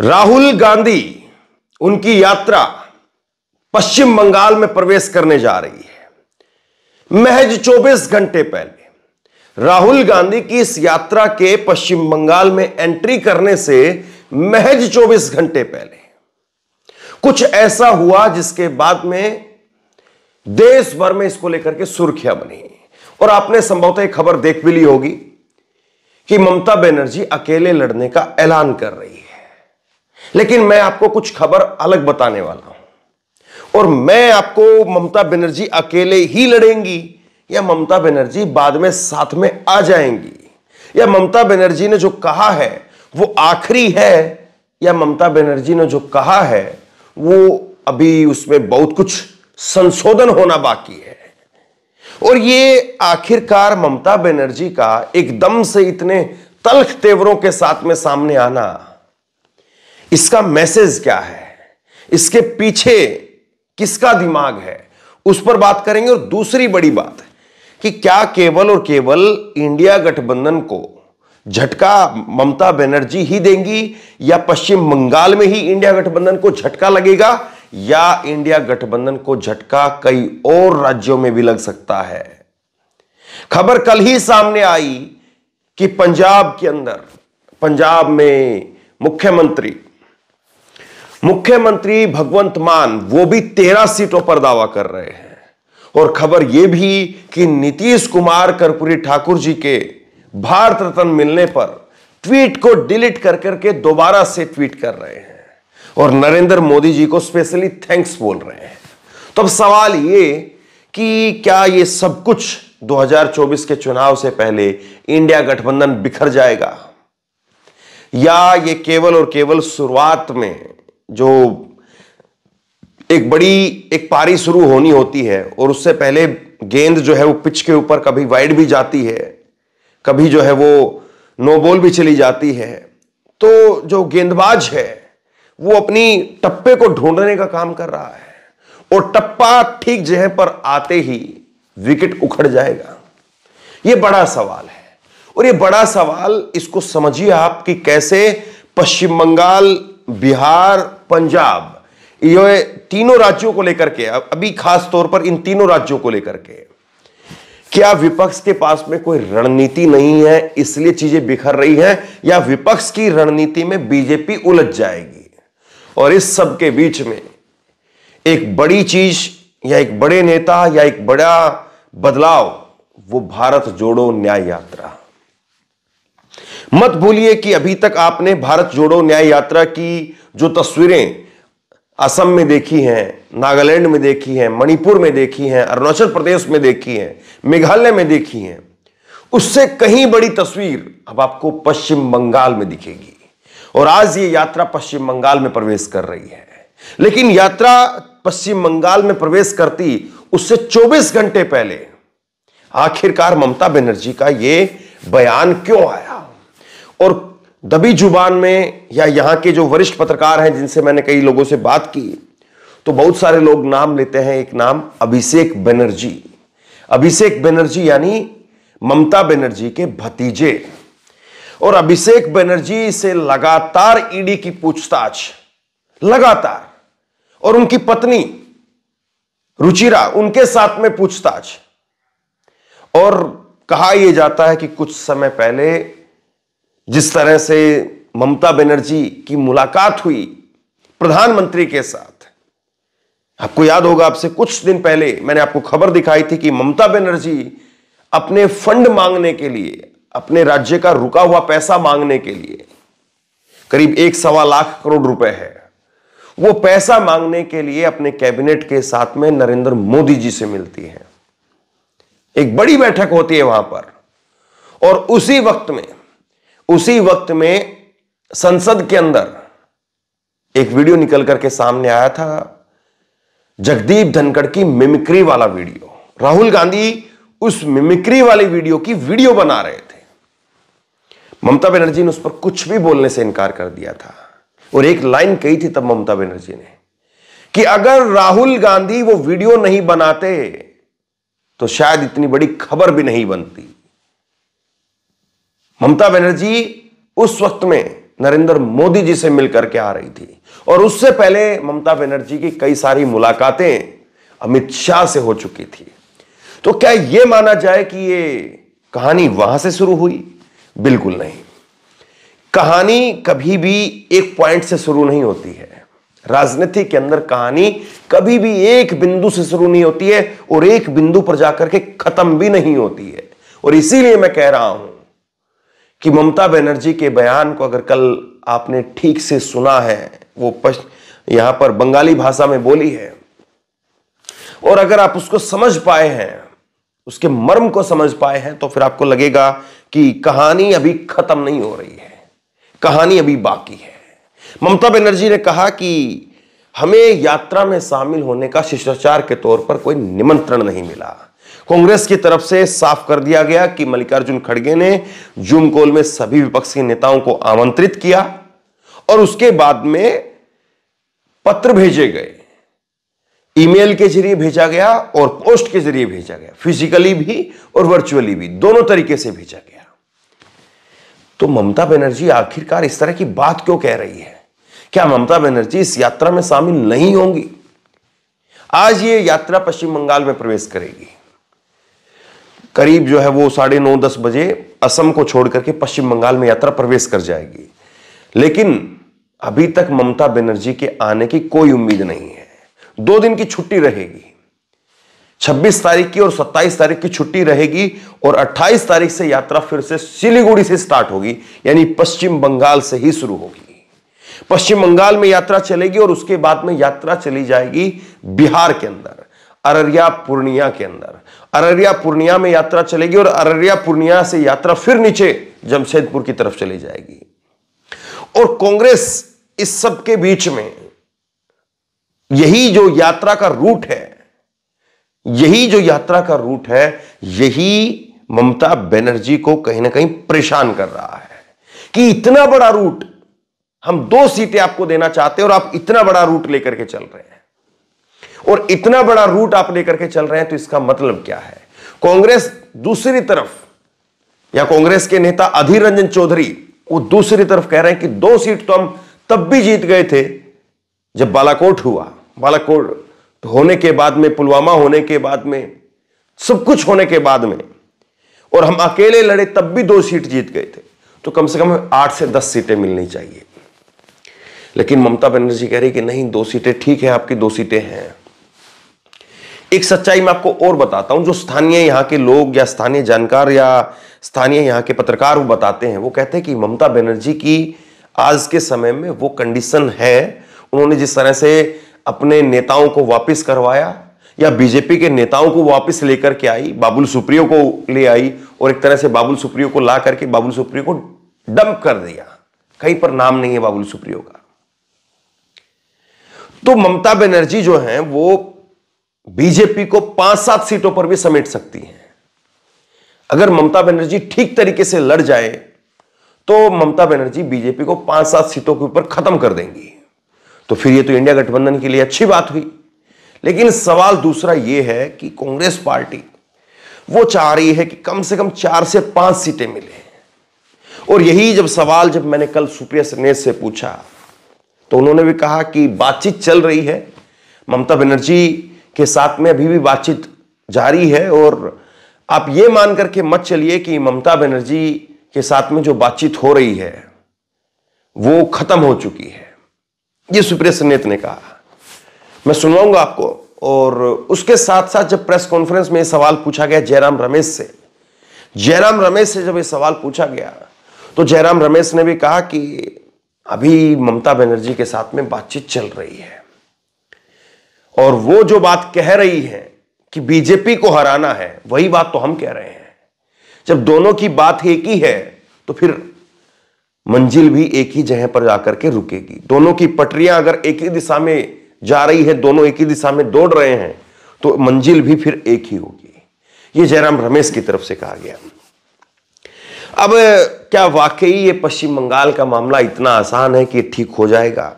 राहुल गांधी उनकी यात्रा पश्चिम बंगाल में प्रवेश करने जा रही है। महज 24 घंटे पहले राहुल गांधी की इस यात्रा के पश्चिम बंगाल में एंट्री करने से महज 24 घंटे पहले कुछ ऐसा हुआ जिसके बाद में देश भर में इसको लेकर के सुर्खियाँ बनी। और आपने संभवतः खबर देख भी ली होगी कि ममता बनर्जी अकेले लड़ने का ऐलान कर रही है। लेकिन मैं आपको कुछ खबर अलग बताने वाला हूँ। और मैं आपको ममता बनर्जी अकेले ही लड़ेंगी, या ममता बनर्जी बाद में साथ में आ जाएँगी, या ममता बनर्जी ने जो कहा है वो आखिरी है, या ममता बनर्जी ने जो कहा है वो अभी उसमें बहुत कुछ संशोधन होना बाकी है। और ये आखिरकार ममता बनर्जी का एकदम से इतने तल्ख तेवरों के साथ में सामने आना इसका मैसेज क्या है? इसके पीछे किसका दिमाग है? उस पर बात करेंगे और दूसरी बड़ी बात कि क्या केवल और केवल इंडिया गठबंधन को झटका ममता बनर्जी ही देंगी या पश्चिम बंगाल में ही इंडिया गठबंधन को झटका लगेगा या इंडिया गठबंधन को झटका कई और राज्यों में भी लग सकता है? खबर कल ही सामने आई कि पंजाब के अंदर, पंजाब में मुख्यमंत्री मुख्यमंत्री भगवंत मान वो भी तेरह सीटों पर दावा कर रहे हैं। और खबर यह भी कि नीतीश कुमार, कर्पूरी ठाकुर जी के भारत रत्न मिलने पर ट्वीट को डिलीट कर करके दोबारा से ट्वीट कर रहे हैं। और नरेंद्र मोदी जी को स्पेशली थैंक्स बोल रहे हैं। तो अब सवाल ये कि क्या ये सब कुछ 2024 के चुनाव से पहले इंडिया गठबंधन बिखर जाएगा? या ये केवल और केवल शुरुआत में जो एक बड़ी, एक पारी शुरू होनी होती है और उससे पहले गेंद जो है वो पिच के ऊपर कभी वाइड भी जाती है, कभी जो है वो नो बॉल भी चली जाती है तो जो गेंदबाज है, वो अपनी टप्पे को ढूँढने का काम कर रहा है और टप्पा ठीक जगह पर आते ही विकेट उखड़ जाएगा। यह बड़ा सवाल है और ये बड़ा सवाल इसको समझिए आप कि कैसे पश्चिम बंगाल, बिहार पंजाब ये तीनों राज्यों को लेकर के अभी खास तौर पर इन तीनों राज्यों को लेकर के, क्या विपक्ष के पास में कोई रणनीति नहीं है, इसलिए चीज़ें बिखर रही हैं, या विपक्ष की रणनीति में बीजेपी उलझ जाएगी? और इस सब के बीच में एक बड़ी चीज़, या एक बड़े नेता, या एक बड़ा बदलाव, वो भारत जोड़ो न्याय यात्रा। मत भूलिए कि अभी तक आपने भारत जोड़ो न्याय यात्रा की जो तस्वीरें असम में देखी हैं, नागालैंड में देखी हैं, मणिपुर में देखी हैं, अरुणाचल प्रदेश में देखी हैं, मेघालय में देखी हैं, उससे कहीं बड़ी तस्वीर अब आपको पश्चिम बंगाल में दिखेगी। और आज ये यात्रा पश्चिम बंगाल में प्रवेश कर रही है। लेकिन यात्रा पश्चिम बंगाल में प्रवेश करती उससे 24 घंटे पहले आखिरकार ममता बनर्जी का यह बयान क्यों आया? और दबी ज़ुबान में या यहाँ के जो वरिष्ठ पत्रकार हैं जिनसे मैंने कई लोगों से बात की तो बहुत सारे लोग नाम लेते हैं। एक नाम अभिषेक बनर्जी। अभिषेक बनर्जी यानी ममता बनर्जी के भतीजे। और अभिषेक बनर्जी से लगातार ईडी की पूछताछ, लगातार। और उनकी पत्नी, रुचिरा, उनके साथ में पूछताछ। और कहा यह जाता है कि कुछ समय पहले जिस तरह से ममता बनर्जी की मुलाकात हुई प्रधानमंत्री के साथ। आपको याद होगा, आपसे कुछ दिन पहले मैंने आपको खबर दिखाई थी कि ममता बनर्जी अपने फंड मांगने के लिए, अपने राज्य का रुका हुआ पैसा मांगने के लिए, करीब एक सवा लाख करोड़ रुपए है, वो पैसा मांगने के लिए अपने कैबिनेट के साथ में नरेंद्र मोदी जी से मिलती है। एक बड़ी बैठक होती है वहाँ पर, और उसी वक्त में उसी वक्त में संसद के अंदर एक वीडियो निकल करके सामने आया था, जगदीप धनखड़ की मिमिक्री वाला वीडियो। राहुल गांधी उस मिमिक्री वाली वीडियो की वीडियो बना रहे थे। ममता बनर्जी ने उस पर कुछ भी बोलने से इनकार कर दिया था। और एक लाइन कही थी तब ममता बनर्जी ने कि अगर राहुल गांधी वो वीडियो नहीं बनाते तो शायद इतनी बड़ी खबर भी नहीं बनती। ममता बनर्जी उस वक्त में नरेंद्र मोदी जी से मिलकर के आ रही थी। और उससे पहले ममता बनर्जी की कई सारी मुलाकातें अमित शाह से हो चुकी थी। तो क्या यह माना जाए कि ये कहानी वहाँ से शुरू हुई? बिल्कुल नहीं। कहानी कभी भी एक पॉइंट से शुरू नहीं होती है। राजनीति के अंदर कहानी कभी भी एक बिंदु से शुरू नहीं होती है और एक बिंदु पर जाकर के खत्म भी नहीं होती है। और इसीलिए मैं कह रहा हूँ कि ममता बनर्जी के बयान को अगर कल आपने ठीक से सुना है, वो पश्च, यहाँ पर बंगाली भाषा में बोली है। और अगर आप उसको समझ पाए हैं, उसके मर्म को समझ पाए हैं तो फिर आपको लगेगा कि कहानी अभी खत्म नहीं हो रही है। कहानी अभी बाकी है। ममता बनर्जी ने कहा कि हमें यात्रा में शामिल होने का शिष्टाचार के तौर पर कोई निमंत्रण नहीं मिला। कांग्रेस की तरफ़ से साफ़ कर दिया गया कि मल्लिकार्जुन खड़गे ने जूम कॉल में सभी विपक्षी नेताओं को आमंत्रित किया और उसके बाद में पत्र भेजे गए। ईमेल के ज़रिए भेजा गया और पोस्ट के ज़रिए भेजा गया। फिजिकली भी और वर्चुअली भी। दोनों तरीके से भेजा गया। तो ममता बनर्जी आखिरकार इस तरह की बात क्यों कह रही है? क्या ममता बनर्जी इस यात्रा में शामिल नहीं होंगी? आज ये यात्रा पश्चिम बंगाल में प्रवेश करेगी। करीब जो है वो साढ़े नौ, दस बजे असम को छोड़ करके पश्चिम बंगाल में यात्रा प्रवेश कर जाएगी। लेकिन अभी तक ममता बनर्जी के आने की कोई उम्मीद नहीं है। दो दिन की छुट्टी रहेगी। 26 तारीख की और 27 तारीख की छुट्टी रहेगी और 28 तारीख से यात्रा फिर से सिलीगुड़ी से स्टार्ट होगी, यानी पश्चिम बंगाल से ही शुरू होगी। पश्चिम बंगाल में यात्रा चलेगी और उसके बाद में यात्रा चली जाएगी बिहार के अंदर। अररिया पूर्णिया के अंदर। अररिया पूर्णिया में यात्रा चलेगी और अररिया पूर्णिया से यात्रा फिर नीचे जमशेदपुर की तरफ़ चली जाएगी। और कांग्रेस इस सब के बीच में यही जो यात्रा का रूट है, यही जो यात्रा का रूट है, यही ममता बनर्जी को कहीं ना कहीं परेशान कर रहा है कि इतना बड़ा रूट हम दो सीटें आपको देना चाहते हैं और आप इतना बड़ा रूट लेकर के चल रहे हैं। और इतना बड़ा रूट आप लेकर के चल रहे हैं तो इसका मतलब क्या है? कांग्रेस दूसरी तरफ़, या कांग्रेस के नेता अधीर रंजन चौधरी, वो दूसरी तरफ़ कह रहे हैं कि दो सीट तो हम तब भी जीत गए थे जब बालाकोट हुआ। बालाकोट होने के बाद में, पुलवामा होने के बाद में, सब कुछ होने के बाद में, और हम अकेले लड़े तब भी दो सीट जीत गए थे। तो कम से कम आठ से दस सीटें मिलनी चाहिए। लेकिन ममता बनर्जी कह रही कि नहीं, दो सीटें ठीक है, आपकी दो सीटें हैं। एक सच्चाई मैं आपको और बताता हूँ, जो स्थानीय यहाँ के लोग या स्थानीय जानकार या स्थानीय यहाँ के पत्रकार वो बताते हैं। वो कहते हैं कि ममता बनर्जी की आज के समय में वो कंडीशन है। उन्होंने जिस तरह से अपने नेताओं को वापस करवाया या बीजेपी के नेताओं को वापस लेकर के आई, बाबुल सुप्रियो को ले आई और एक तरह से बाबुल सुप्रियो को ला करके बाबुल सुप्रियो को डंप कर दिया। कहीं पर नाम नहीं है बाबुल सुप्रियो का। तो ममता बनर्जी जो है, वो बीजेपी को पाँच सात सीटों पर भी समेट सकती है। अगर ममता बनर्जी ठीक तरीके से लड़ जाए तो ममता बनर्जी बीजेपी को पाँच सात सीटों के ऊपर खत्म कर देंगी। तो फिर ये तो इंडिया गठबंधन के लिए अच्छी बात हुई। लेकिन सवाल दूसरा यह है कि कांग्रेस पार्टी, वो चाह रही है कि कम से कम चार से पाँच सीटें मिले। और यही जब सवाल जब मैंने कल सुप्रिया सरनेस से पूछा तो उन्होंने भी कहा कि बातचीत चल रही है। ममता बनर्जी के साथ में अभी भी बातचीत जारी है और आप ये मान करके मत चलिए कि ममता बनर्जी के साथ में जो बातचीत हो रही है, वो खत्म हो चुकी है। ये सुप्रिया सनेत ने कहा। मैं सुनवाऊँगा आपको और उसके साथ साथ जब प्रेस कॉन्फ्रेंस में सवाल पूछा गया जयराम रमेश से, जयराम रमेश से जब ये सवाल पूछा गया तो जयराम रमेश ने भी कहा कि अभी ममता बनर्जी के साथ में बातचीत चल रही है। और वो जो बात कह रही है कि बीजेपी को हराना है, वही बात तो हम कह रहे हैं। जब दोनों की बात एक ही है तो फिर मंजिल भी एक ही जगह पर जाकर के रुकेगी। दोनों की पटरियाँ अगर एक ही दिशा में जा रही है, दोनों एक ही दिशा में दौड़ रहे हैं तो मंजिल भी फिर एक ही होगी। ये जयराम रमेश की तरफ़ से कहा गया। अब क्या वाकई ये पश्चिम बंगाल का मामला इतना आसान है कि ठीक हो जाएगा?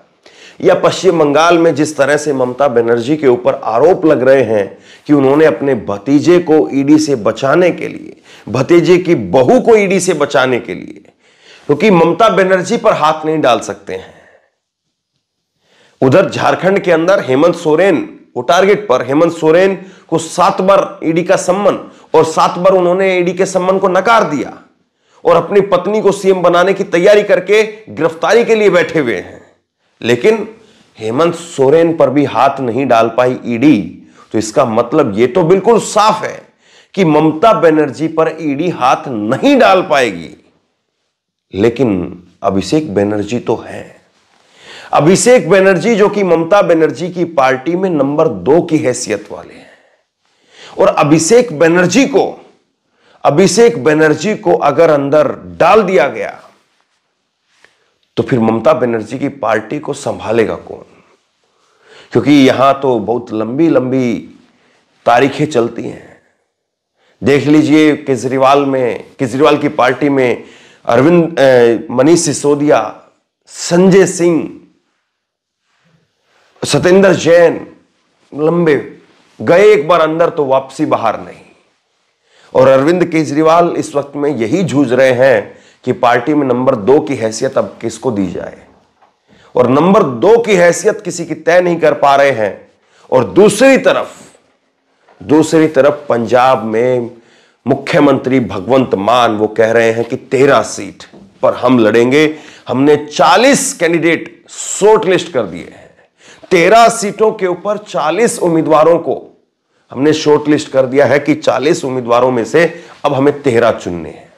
या पश्चिम बंगाल में जिस तरह से ममता बनर्जी के ऊपर आरोप लग रहे हैं कि उन्होंने अपने भतीजे को ईडी से बचाने के लिए, भतीजे की बहू को ईडी से बचाने के लिए, क्योंकि तो ममता बनर्जी पर हाथ नहीं डाल सकते हैं। उधर झारखंड के अंदर हेमंत सोरेन, वो टारगेट पर हेमंत सोरेन को सात बार ईडी का सम्मन और सात बार उन्होंने ईडी के सम्मन को नकार दिया और अपनी पत्नी को सीएम बनाने की तैयारी करके गिरफ्तारी के लिए बैठे हुए हैं। लेकिन हेमंत सोरेन पर भी हाथ नहीं डाल पाई ईडी। तो इसका मतलब यह तो बिल्कुल साफ़ है कि ममता बनर्जी पर ईडी हाथ नहीं डाल पाएगी। लेकिन अभिषेक बनर्जी तो है। अभिषेक बनर्जी जो कि ममता बनर्जी की पार्टी में नंबर दो की हैसियत वाले हैं। और अभिषेक बनर्जी को, अभिषेक बनर्जी को अगर अंदर डाल दिया गया तो फिर ममता बनर्जी की पार्टी को संभालेगा कौन? क्योंकि यहाँ तो बहुत लंबी लंबी तारीखें चलती हैं। देख लीजिए केजरीवाल में, केजरीवाल की पार्टी में अरविंद मनीष सिसोदिया, संजय सिंह सत्येंद्र जैन लंबे गए एक बार अंदर तो वापसी बाहर नहीं। और अरविंद केजरीवाल इस वक्त में यही जूझ रहे हैं कि पार्टी में नंबर दो की हैसियत अब किसको दी जाए? और नंबर दो की हैसियत किसी की तय नहीं कर पा रहे हैं। और दूसरी तरफ़ दूसरी तरफ़ पंजाब में मुख्यमंत्री भगवंत मान वो कह रहे हैं कि तेरह सीट पर हम लड़ेंगे। हमने 40 कैंडिडेट शॉर्ट लिस्ट कर दिए हैं। तेरह सीटों के ऊपर 40 उम्मीदवारों को हमने शॉर्ट लिस्ट कर दिया है कि 40 उम्मीदवारों में से अब हमें तेरह चुनने हैं।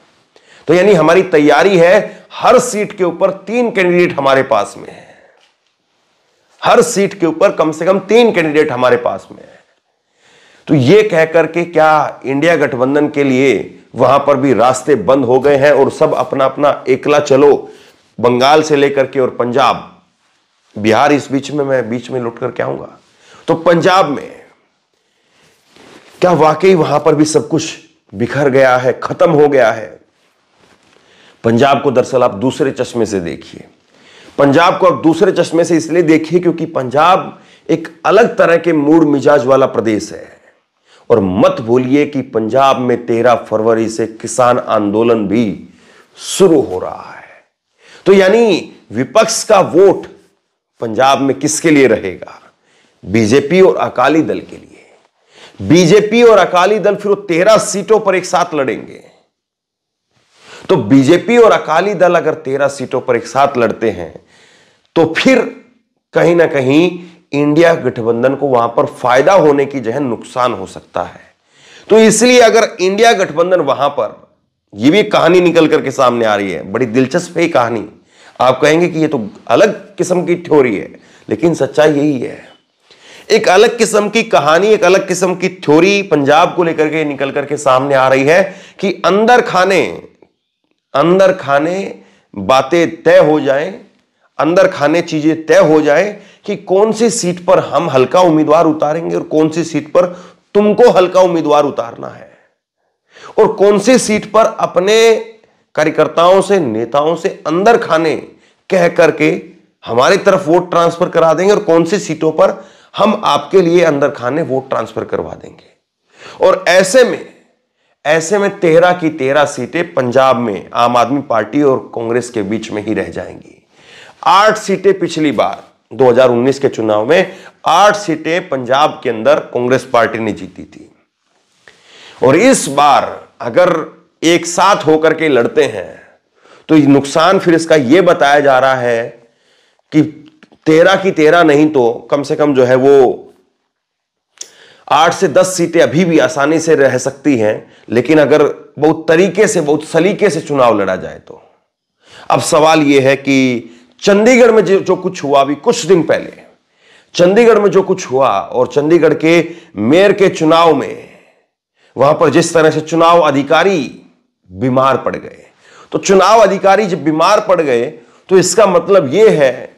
तो यानी हमारी तैयारी है, हर सीट के ऊपर तीन कैंडिडेट हमारे पास में है। हर सीट के ऊपर कम से कम तीन कैंडिडेट हमारे पास में है। तो यह कहकर के क्या इंडिया गठबंधन के लिए वहाँ पर भी रास्ते बंद हो गए हैं और सब अपना अपना एकला चलो, बंगाल से लेकर के और पंजाब। बिहार इस बीच में, मैं बीच में लुट करके आऊँगा। तो पंजाब में क्या वाकई वहाँ पर भी सब कुछ बिखर गया है, खत्म हो गया है? पंजाब को दरअसल आप दूसरे चश्मे से देखिए। पंजाब को आप दूसरे चश्मे से इसलिए देखिए क्योंकि पंजाब एक अलग तरह के मूड मिजाज वाला प्रदेश है। और मत भूलिए कि पंजाब में तेरह फरवरी से किसान आंदोलन भी शुरू हो रहा है। तो यानी विपक्ष का वोट पंजाब में किसके लिए रहेगा? बीजेपी और अकाली दल के लिए। बीजेपी और अकाली दल फिर तेरह सीटों पर एक साथ लड़ेंगे। तो बीजेपी और अकाली दल अगर तेरह सीटों पर एक साथ लड़ते हैं तो फिर कहीं ना कहीं इंडिया गठबंधन को वहाँ पर फ़ायदा होने की जगह नुकसान हो सकता है। तो इसलिए अगर इंडिया गठबंधन वहाँ पर यह भी कहानी निकल करके सामने आ रही है, बड़ी दिलचस्प है कहानी। आप कहेंगे कि ये तो अलग किस्म की थ्योरी है, लेकिन सच्चाई यही है। एक अलग किस्म की कहानी, एक अलग किस्म की थ्योरी पंजाब को लेकर के निकल करके सामने आ रही है कि अंदर खाने अंदर खाने बातें तय हो जाएँ, अंदर खाने चीज़ें तय हो जाए कि कौन सी सीट पर हम हल्का उम्मीदवार उतारेंगे और कौन सी सीट पर तुमको हल्का उम्मीदवार उतारना है। और कौन सी सीट पर अपने कार्यकर्ताओं से, नेताओं से अंदर खाने कह करके हमारी तरफ़ वोट ट्रांसफ़र करा देंगे और कौन सी सीटों पर हम आपके लिए अंदर खाने वोट ट्रांसफ़र करवा देंगे। और ऐसे में ऐसे में तेरह की तेरह सीटें पंजाब में आम आदमी पार्टी और कांग्रेस के बीच में ही रह जाएँगी। आठ सीटें पिछली बार 2019 के चुनाव में आठ सीटें पंजाब के अंदर कांग्रेस पार्टी ने जीती थी। और इस बार अगर एक साथ होकर के लड़ते हैं तो नुकसान फिर इसका यह बताया जा रहा है कि तेरह की तेरह नहीं तो कम से कम जो है वो आठ से दस सीटें अभी भी आसानी से रह सकती हैं। लेकिन अगर बहुत तरीके से बहुत सलीके से चुनाव लड़ा जाए तो। अब सवाल यह है कि चंडीगढ़ में जो, कुछ हुआ अभी कुछ दिन पहले चंडीगढ़ में जो कुछ हुआ और चंडीगढ़ के मेयर के चुनाव में वहाँ पर जिस तरह से चुनाव अधिकारी बीमार पड़ गए। तो चुनाव अधिकारी जब बीमार पड़ गए तो इसका मतलब यह है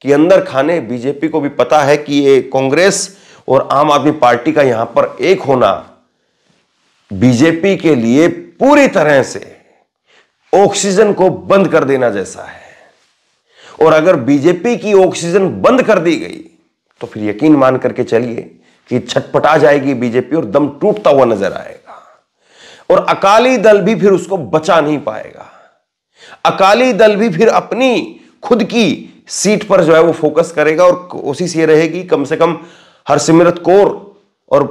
कि अंदर खाने बीजेपी को भी पता है कि ये कांग्रेस और आम आदमी पार्टी का यहाँ पर एक होना बीजेपी के लिए पूरी तरह से ऑक्सीजन को बंद कर देना जैसा है। और अगर बीजेपी की ऑक्सीजन बंद कर दी गई तो फिर यकीन मान करके चलिए कि छटपटा जाएगी बीजेपी और दम टूटता हुआ नज़र आएगा। और अकाली दल भी फिर उसको बचा नहीं पाएगा। अकाली दल भी फिर अपनी खुद की सीट पर जो है वो फोकस करेगा और कोशिश ये रहेगी कम से कम हरसिमरत कौर और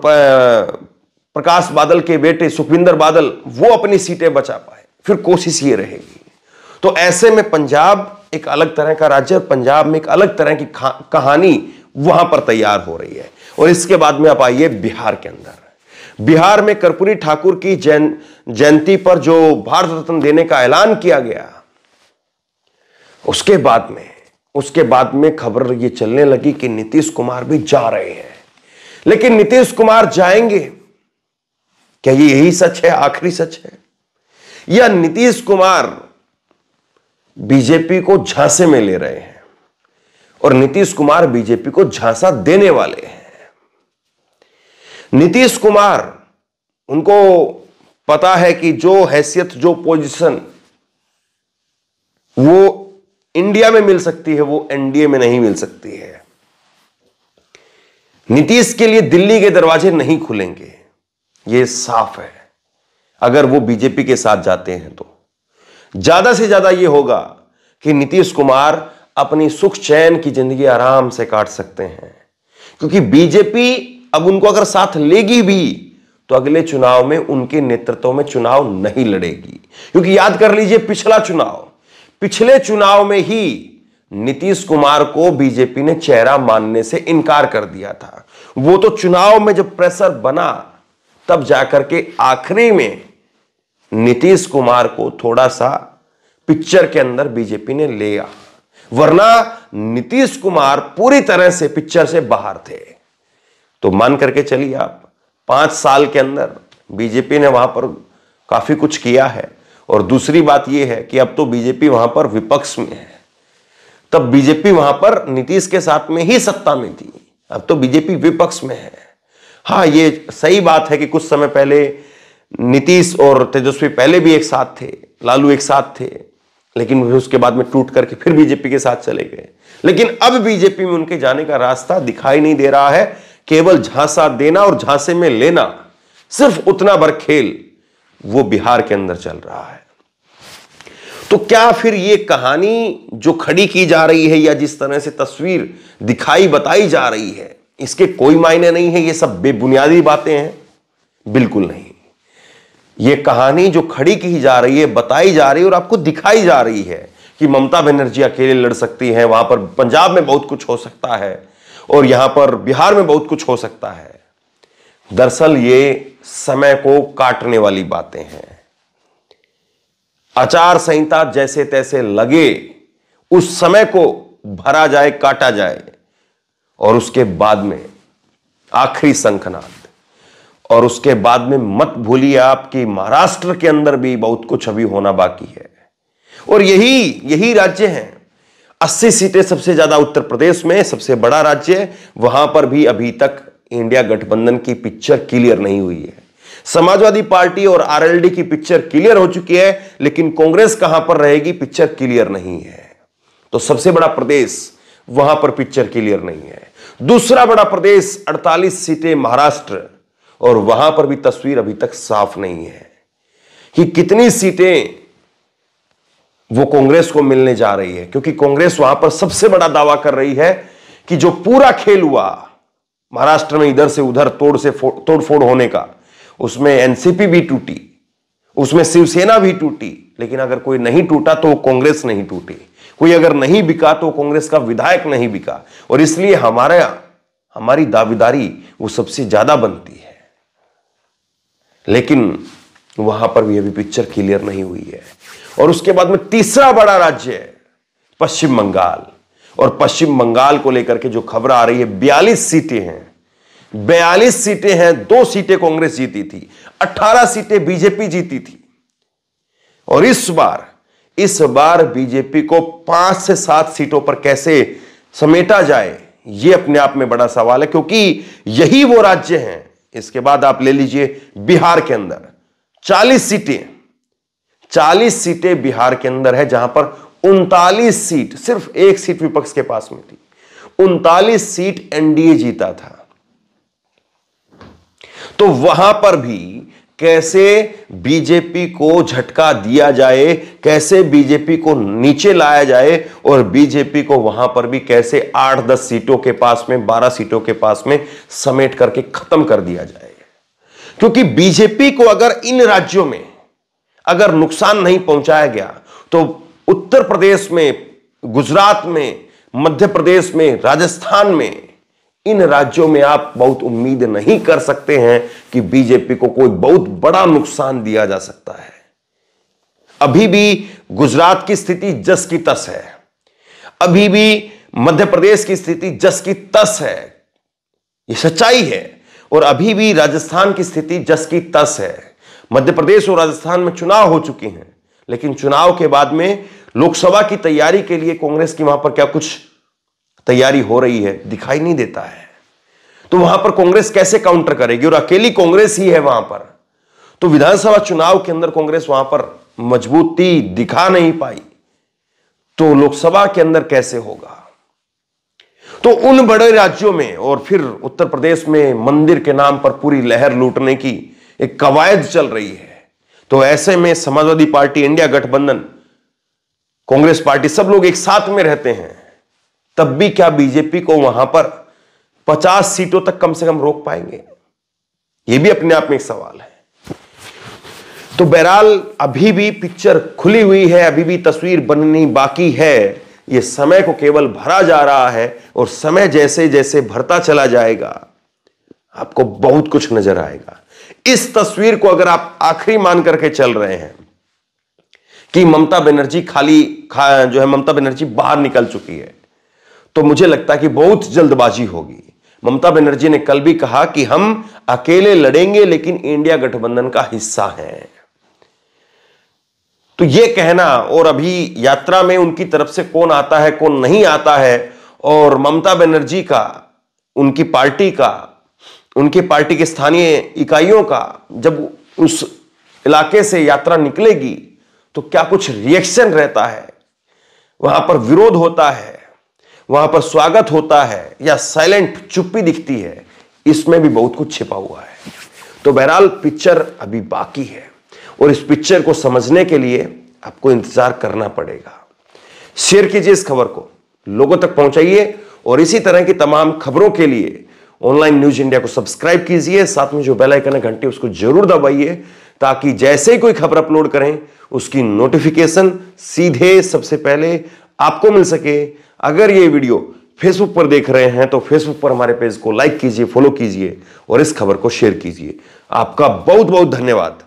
प्रकाश बादल के बेटे सुखविंदर बादल, वो अपनी सीटें बचा पाए, फिर कोशिश ये रहेगी। तो ऐसे में पंजाब एक अलग तरह का राज्य और पंजाब में एक अलग तरह की कहानी वहाँ पर तैयार हो रही है। और इसके बाद में आप आइए बिहार के अंदर। बिहार में कर्पूरी ठाकुर की जैन, जयंती पर जो भारत रत्न देने का ऐलान किया गया, उसके बाद में, उसके बाद में खबर ये चलने लगी कि नीतीश कुमार भी जा रहे हैं। लेकिन नीतीश कुमार जाएँगे क्या ये यही सच है? आखिरी सच है? या नीतीश कुमार बीजेपी को झांसे में ले रहे हैं और नीतीश कुमार बीजेपी को झांसा देने वाले हैं? नीतीश कुमार, उनको पता है कि जो हैसियत, जो पोजीशन वो इंडिया में मिल सकती है, वो एनडीए में नहीं मिल सकती है। नीतीश के लिए दिल्ली के दरवाजे नहीं खुलेंगे। ये साफ़ है। अगर वो बीजेपी के साथ जाते हैं तो। ज़्यादा से ज़्यादा ये होगा कि नीतीश कुमार अपनी सुख चैन की ज़िंदगी आराम से काट सकते हैं। क्योंकि बीजेपी अब उनको अगर साथ लेगी भी तो अगले चुनाव में उनके नेतृत्व में चुनाव नहीं लड़ेगी। क्योंकि याद कर लीजिए पिछला चुनाव। पिछले चुनाव में ही नीतीश कुमार को बीजेपी ने चेहरा मानने से इनकार कर दिया था। वो तो चुनाव में जब प्रेशर बना तब जाकर के आखिरी में नीतीश कुमार को थोड़ा सा पिक्चर के अंदर बीजेपी ने लिया वरना नीतीश कुमार पूरी तरह से पिक्चर से बाहर थे। तो मान करके चलिए आप, पाँच साल के अंदर बीजेपी ने वहाँ पर काफ़ी कुछ किया है। और दूसरी बात यह है कि अब तो बीजेपी वहाँ पर विपक्ष में है। तब बीजेपी वहाँ पर नीतीश के साथ में ही सत्ता में थी। अब तो बीजेपी विपक्ष में है। हाँ ये सही बात है कि कुछ समय पहले नीतीश और तेजस्वी पहले भी एक साथ थे, लालू एक साथ थे, लेकिन उसके बाद में टूट करके फिर बीजेपी के साथ चले गए। लेकिन अब बीजेपी में उनके जाने का रास्ता दिखाई नहीं दे रहा है। केवल झांसा देना और झांसे में लेना, सिर्फ़ उतना भर खेल वो बिहार के अंदर चल रहा है। तो क्या फिर ये कहानी जो खड़ी की जा रही है या जिस तरह से तस्वीर दिखाई, बताई जा रही है इसके कोई मायने नहीं है, ये सब बेबुनियादी बातें हैं। बिल्कुल नहीं। ये कहानी जो खड़ी की जा रही है, बताई जा रही है और आपको दिखाई जा रही है कि ममता बनर्जी अकेले लड़ सकती हैं, वहाँ पर पंजाब में बहुत कुछ हो सकता है और यहाँ पर बिहार में बहुत कुछ हो सकता है। दरअसल ये समय को काटने वाली बातें हैं। आचार संहिता जैसे तैसे लगे, उस समय को भरा जाए, काटा जाए। और उसके बाद में आखिरी संखनाद। और उसके बाद में मत भूलिए आप कि महाराष्ट्र के अंदर भी बहुत कुछ अभी होना बाकी है। और यही यही राज्य हैं। 80 सीटें सबसे ज़्यादा उत्तर प्रदेश में, सबसे बड़ा राज्य, वहाँ पर भी अभी तक इंडिया गठबंधन की पिक्चर क्लियर नहीं हुई है। समाजवादी पार्टी और आरएलडी की पिक्चर क्लियर हो चुकी है, लेकिन कांग्रेस कहाँ पर रहेगी पिक्चर क्लियर नहीं है। तो सबसे बड़ा प्रदेश वहाँ पर पिक्चर क्लियर नहीं है। दूसरा बड़ा प्रदेश 48 सीटें महाराष्ट्र, और वहाँ पर भी तस्वीर अभी तक साफ़ नहीं है कि कितनी सीटें वो कांग्रेस को मिलने जा रही है। क्योंकि कांग्रेस वहाँ पर सबसे बड़ा दावा कर रही है कि जो पूरा खेल हुआ महाराष्ट्र में इधर से उधर तोड़ से तोड़फोड़ होने का, उसमें एनसीपी भी टूटी, उसमें शिवसेना भी टूटी, लेकिन अगर कोई नहीं टूटा तो कांग्रेस नहीं टूटी। कोई अगर नहीं बिका तो कांग्रेस का विधायक नहीं बिका। और इसलिए हमारे हमारी दावेदारी वो सबसे ज़्यादा बनती है। लेकिन वहाँ पर भी अभी पिक्चर क्लियर नहीं हुई है। और उसके बाद में तीसरा बड़ा राज्य है, पश्चिम बंगाल। और पश्चिम बंगाल को लेकर के जो खबर आ रही है, बयालीस सीटें हैं। बयालीस सीटें हैं, दो सीटें कांग्रेस जीती थी अट्ठारह सीटें बीजेपी जीती थी। और इस बार इस बार बीजेपी को पाँच से सात सीटों पर कैसे समेटा जाए यह अपने आप में बड़ा सवाल है, क्योंकि यही वो राज्य हैं। इसके बाद आप ले लीजिए बिहार के अंदर। 40 सीटें 40 सीटें बिहार के अंदर है, जहाँ पर उनतालीस सीट, सिर्फ़ एक सीट विपक्ष के पास में थी। उनतालीस सीट एनडीए जीता था। तो वहाँ पर भी कैसे बीजेपी को झटका दिया जाए, कैसे बीजेपी को नीचे लाया जाए और बीजेपी को वहाँ पर भी कैसे आठ दस सीटों के पास में, बारह सीटों के पास में समेट करके खत्म कर दिया जाए। क्योंकि बीजेपी को अगर इन राज्यों में अगर नुकसान नहीं पहुँचाया गया तो उत्तर प्रदेश में, गुजरात में, मध्य प्रदेश में, राजस्थान में इन राज्यों में आप बहुत उम्मीद नहीं कर सकते हैं कि बीजेपी को कोई बहुत बड़ा नुकसान दिया जा सकता है। अभी भी गुजरात की स्थिति जस की तस है। अभी भी मध्य प्रदेश की स्थिति जस की तस है। यह सच्चाई है। और अभी भी राजस्थान की स्थिति जस की तस है। मध्य प्रदेश और राजस्थान में चुनाव हो चुके हैं। लेकिन चुनाव के बाद में लोकसभा की तैयारी के लिए कांग्रेस की वहाँ पर क्या कुछ तैयारी हो रही है, दिखाई नहीं देता है। तो वहाँ पर कांग्रेस कैसे काउंटर करेगी? और अकेली कांग्रेस ही है वहाँ पर। तो विधानसभा चुनाव के अंदर कांग्रेस वहाँ पर मजबूती दिखा नहीं पाई। तो लोकसभा के अंदर कैसे होगा? तो उन बड़े राज्यों में और फिर उत्तर प्रदेश में मंदिर के नाम पर पूरी लहर लूटने की एक कवायद चल रही है। तो ऐसे में समाजवादी पार्टी, इंडिया गठबंधन, कांग्रेस पार्टी सब लोग एक साथ में रहते हैं। तब भी क्या बीजेपी को वहाँ पर 50 सीटों तक कम से कम रोक पाएँगे। यह भी अपने आप में एक सवाल है। तो बहरहाल अभी भी पिक्चर खुली हुई है अभी भी तस्वीर बननी बाकी है। यह समय को केवल भरा जा रहा है और समय जैसे जैसे भरता चला जाएगा आपको बहुत कुछ नज़र आएगा। इस तस्वीर को अगर आप आखिरी मान करके चल रहे हैं कि ममता बनर्जी खाली खा, जो है ममता बनर्जी बाहर निकल चुकी है तो मुझे लगता है कि बहुत जल्दबाजी होगी। ममता बनर्जी ने कल भी कहा कि हम अकेले लड़ेंगे, लेकिन इंडिया गठबंधन का हिस्सा हैं। तो यह कहना, और अभी यात्रा में उनकी तरफ़ से कौन आता है, कौन नहीं आता है, और ममता बनर्जी का, उनकी पार्टी का, उनकी पार्टी के स्थानीय इकाइयों का, जब उस इलाके से यात्रा निकलेगी तो क्या कुछ रिएक्शन रहता है? वहाँ पर विरोध होता है? वहाँ पर स्वागत होता है या साइलेंट चुप्पी दिखती है, इसमें भी बहुत कुछ छिपा हुआ है। तो बहरहाल, पिक्चर अभी बाकी है और इस पिक्चर को समझने के लिए आपको इंतज़ार करना पड़ेगा। शेयर कीजिए इस खबर को, लोगों तक पहुंचाइए और इसी तरह की तमाम खबरों के लिए ऑनलाइन न्यूज़ इंडिया को सब्सक्राइब कीजिए। साथ में जो बेल आइकन है घंटे उसको ज़रूर दबाइए ताकि जैसे ही कोई खबर अपलोड करें, उसकी नोटिफिकेशन सीधे सबसे पहले आपको मिल सके। अगर ये वीडियो फेसबुक पर देख रहे हैं तो फेसबुक पर हमारे पेज को लाइक कीजिए फॉलो कीजिए और इस खबर को शेयर कीजिए। आपका बहुत बहुत धन्यवाद।